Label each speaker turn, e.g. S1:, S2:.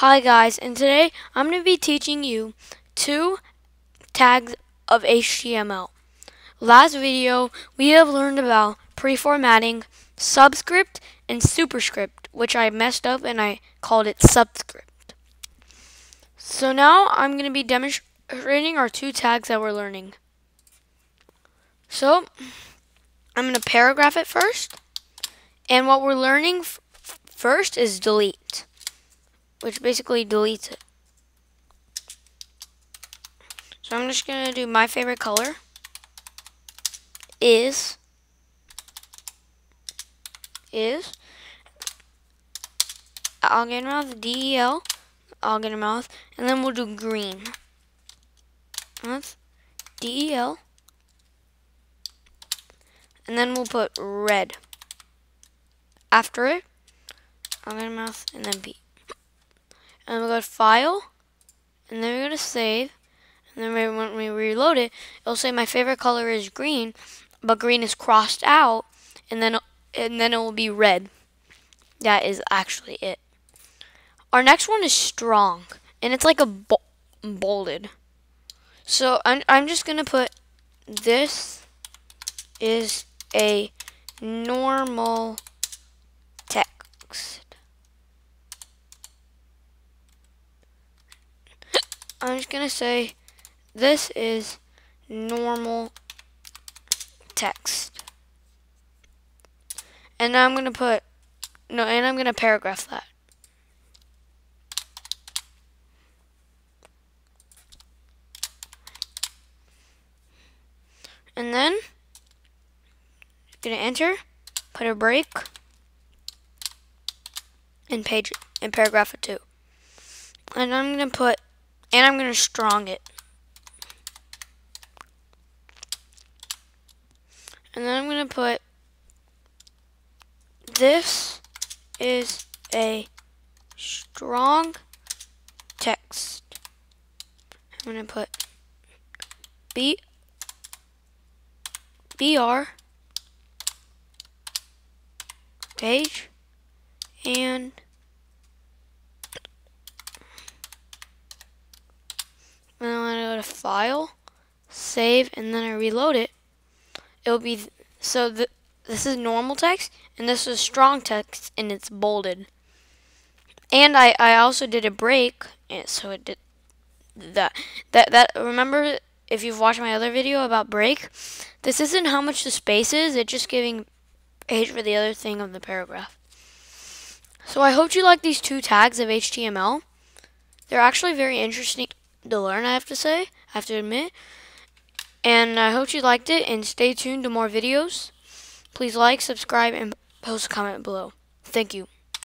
S1: Hi guys, and today I'm going to be teaching you two tags of HTML. Last video, we have learned about pre-formatting, subscript, and superscript, which I messed up and I called it subscript. So now I'm going to be demonstrating our two tags that we're learning. So, I'm going to paragraph it first, and what we're learning first is delete which basically deletes it. So I'm just going to do my favorite color is is I'll get mouth D-E-L I'll get a mouth and then we'll do green. That's D-E-L and then we'll put red. After it I'll get a mouth and then P and we go to File, and then we go to Save, and then when we reload it, it'll say my favorite color is green, but green is crossed out, and then and then it will be red. That is actually it. Our next one is strong, and it's like a bo bolded. So I'm I'm just gonna put this is a normal text. I'm just going to say this is normal text. And now I'm going to put, no, and I'm going to paragraph that. And then, going to enter, put a break, and page, and paragraph it too. And I'm going to put and I'm going to strong it. And then I'm going to put this is a strong text. I'm going to put B BR page and and then when I go to File, Save, and then I reload it, it'll be, so this is normal text, and this is strong text, and it's bolded. And I, I also did a break, and so it did that. That, that, remember, if you've watched my other video about break, this isn't how much the space is, it's just giving page for the other thing of the paragraph. So I hope you like these two tags of HTML. They're actually very interesting to learn, I have to say. I have to admit. And I hope you liked it, and stay tuned to more videos. Please like, subscribe, and post a comment below. Thank you.